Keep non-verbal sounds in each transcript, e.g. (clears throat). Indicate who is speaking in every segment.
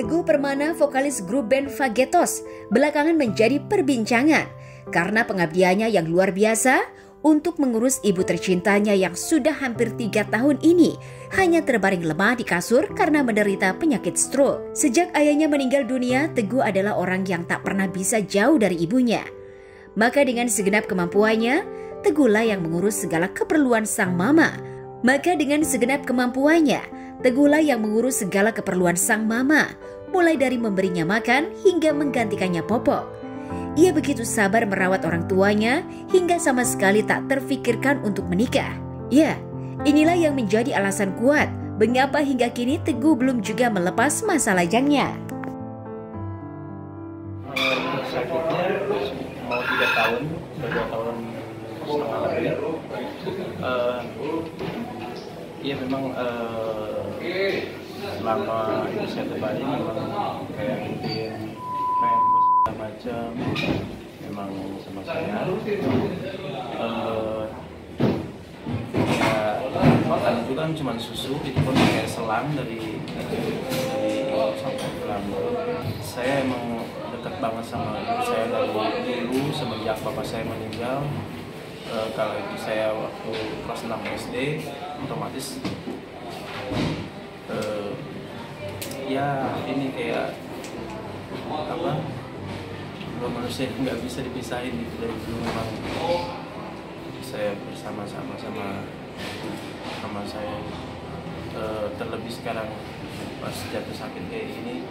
Speaker 1: Teguh Permana, vokalis grup band Fagetos, belakangan menjadi perbincangan karena pengabdiannya yang luar biasa untuk mengurus ibu tercintanya yang sudah hampir tiga tahun ini hanya terbaring lemah di kasur karena menderita penyakit stroke. Sejak ayahnya meninggal dunia, Teguh adalah orang yang tak pernah bisa jauh dari ibunya. Maka dengan segenap kemampuannya, Teguhlah yang mengurus segala keperluan sang mama. Maka dengan segenap kemampuannya, Teguhlah yang mengurus segala keperluan sang mama, mulai dari memberinya makan hingga menggantikannya popok. Ia begitu sabar merawat orang tuanya hingga sama sekali tak terfikirkan untuk menikah. Ya, inilah yang menjadi alasan kuat mengapa hingga kini Teguh belum juga melepas masa lajangnya.
Speaker 2: Uh, Iya memang uh, selama itu saya terbalik memang kayak mungkin pempes segala macam. Memang sama saya. Uh, ya itu kan cuma susu itu pun kayak selang dari dari sampai ke lambung saya emang dekat banget sama ibu saya dari dulu semenjak bapak saya meninggal. Uh, kalau ibu saya waktu kelas 6 SD otomatis uh, ya ini kayak apa dua manusia nggak bisa dipisahin gitu dari dulu memang. Saya bersama-sama sama sama saya uh, terlebih sekarang pas jatuh sakit kayak ini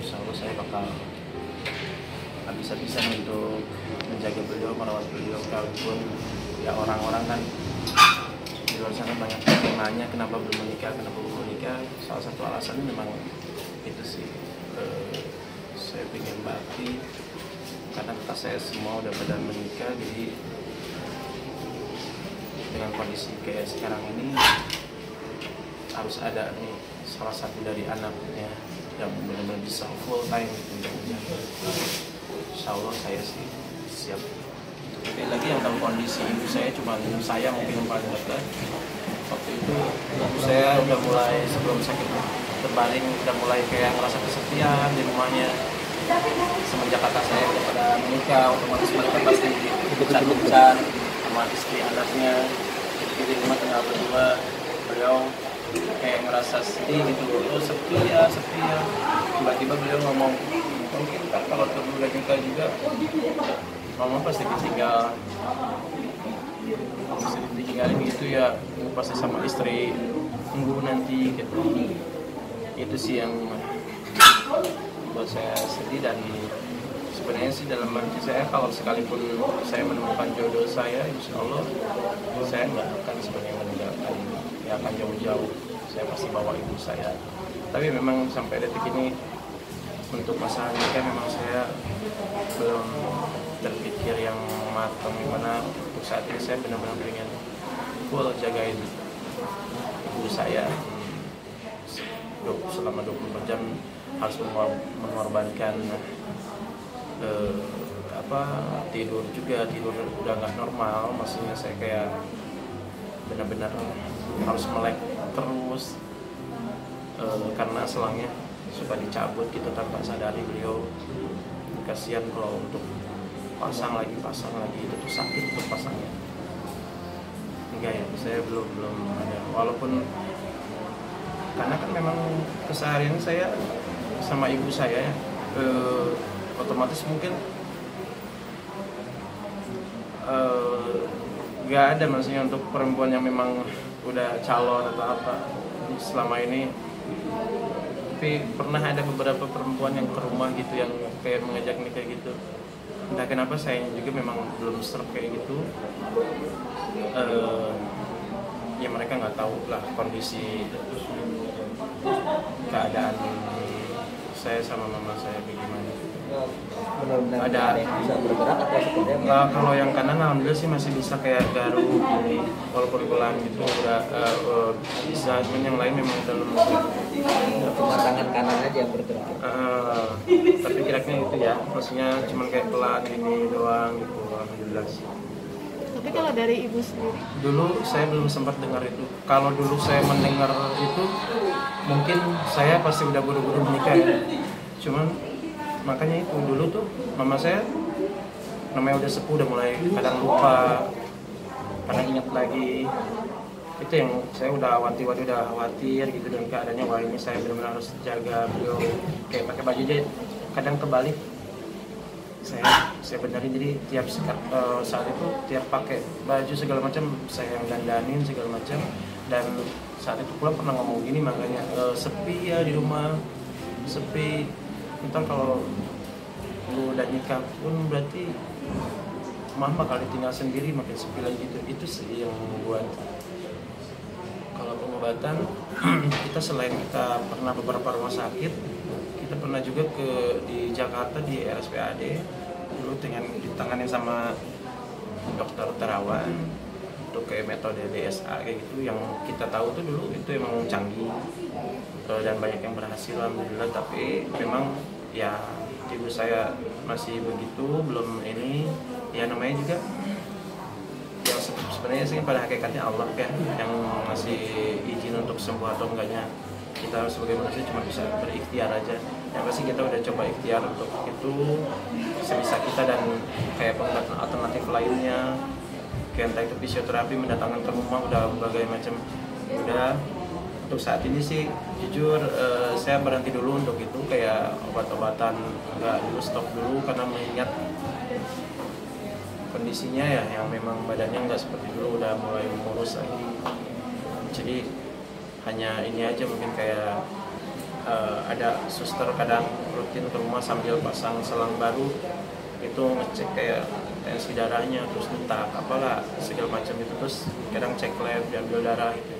Speaker 2: insya saya bakal habis-habisan untuk menjaga beliau, merawat beliau kalaupun ya orang-orang kan di luar sana banyak nanya kenapa belum menikah, kenapa belum menikah. Salah satu alasannya memang itu sih. Eh, saya ingin bakti karena kita saya semua udah pada menikah jadi dengan kondisi kayak sekarang ini harus ada nih salah satu dari anaknya yang benar-benar bisa full time gitu. Menjaga insya Allah saya sih siap tapi lagi yang tahu kondisi ibu saya cuma saya mungkin yang paling dekat waktu itu ibu saya udah mulai sebelum sakit terbaring udah mulai kayak ngerasa kesepian di rumahnya. Semenjak kakak saya udah pada menikah otomatis mereka pasti ikut-ikutan sama istri anaknya. Jadi di rumah berdua beliau kayak ngerasa sedih gitu. Oh sepi ya sepi ya. Tiba-tiba beliau ngomong mungkin kan kalau nikah juga mama pasti ditinggal pasti ditinggalin gitu ya pasti sama istri tunggu nanti gitu. Itu sih yang buat saya sedih dan sebenarnya sih dalam hati saya kalau sekalipun saya menemukan jodoh saya insya Allah saya nggak akan sebenarnya meninggalkan ya akan jauh-jauh. Saya pasti bawa ibu saya. Tapi memang sampai detik ini untuk masalah nikah memang saya belum terpikir yang matang gimana. Untuk saat ini saya benar-benar pengen full jagain ibu saya. Selama 24 jam harus mengorbankan eh, apa tidur juga. Tidur udah nggak normal maksudnya saya kayak benar-benar harus melek terus eh, karena selangnya suka dicabut gitu tanpa sadari beliau. Kasihan kalau untuk pasang lagi pasang lagi. Itu tuh sakit untuk pasangnya. Enggak ya saya belum belum ada. Walaupun karena kan memang keseharian saya sama ibu saya ya eh, otomatis mungkin eh, nggak ada maksudnya untuk perempuan yang memang udah calon atau apa selama ini. Tapi pernah ada beberapa perempuan yang ke rumah gitu yang kayak mengajak nikah gitu entah kenapa saya juga memang belum serp kayak gitu. Uh, ya mereka nggak tahu lah kondisi keadaan saya sama mama saya bagaimana
Speaker 3: benar-benar
Speaker 2: ada.
Speaker 3: yang bisa bergerak atau seperti apa?
Speaker 2: Nah, kalau yang kanan alhamdulillah sih masih bisa kayak garuk gini walaupun pelan gitu udah uh, uh, bisa. Cuman yang lain memang udah lemah
Speaker 3: Cuma tangan kanan aja yang bergerak.
Speaker 2: Uh, tapi kira-kira itu ya. Maksudnya cuman kayak pelan gini doang gitu alhamdulillah sih.
Speaker 4: Tapi kalau dari ibu sendiri,
Speaker 2: dulu saya belum sempat dengar itu. Kalau dulu saya mendengar itu mungkin saya pasti udah buru-buru menikah ya. Cuman makanya itu dulu tuh mama saya namanya udah sepuh udah mulai kadang lupa kadang ingat lagi. Itu yang saya udah wanti-wanti udah khawatir gitu dengan keadaannya wah ini saya benar-benar harus jaga beliau kayak pakai baju aja. Kadang kebalik saya saya benerin. Jadi tiap eh, saat itu tiap pakai baju segala macam saya yang dandanin segala macam. Dan saat itu pula pernah ngomong gini makanya "Eh, sepi ya di rumah sepi entah kalau lu udah nikah pun berarti mama kali tinggal sendiri makin sepi lagi gitu. Itu sih yang membuat kalau pengobatan (clears throat) kita selain kita pernah beberapa rumah sakit kita pernah juga ke di Jakarta di RSPAD dulu dengan ditangani sama dokter terawan untuk kayak metode DSA kayak gitu yang kita tahu tuh dulu itu emang canggih. Eh, dan banyak yang berhasil alhamdulillah. Tapi memang ya ibu saya masih begitu belum ini. Ya namanya juga yang se- sebenarnya sih pada hakikatnya Allah kan yang masih izin untuk sembuh atau enggaknya. Kita sebagai manusia cuma bisa berikhtiar aja. Yang pasti kita udah coba ikhtiar untuk itu sebisa kita dan kayak pengobatan alternatif lainnya entah itu fisioterapi mendatangkan ke rumah udah berbagai macam. Udah untuk saat ini sih jujur eh, saya berhenti dulu untuk itu kayak obat-obatan nggak dulu stop dulu karena mengingat kondisinya ya yang memang badannya nggak seperti dulu udah mulai mengurus lagi. Jadi hanya ini aja mungkin kayak eh, ada suster kadang rutin ke rumah sambil pasang selang baru itu ngecek kayak tensi darahnya terus detak apalah segala macam itu. Terus kadang cek lab diambil darah. gitu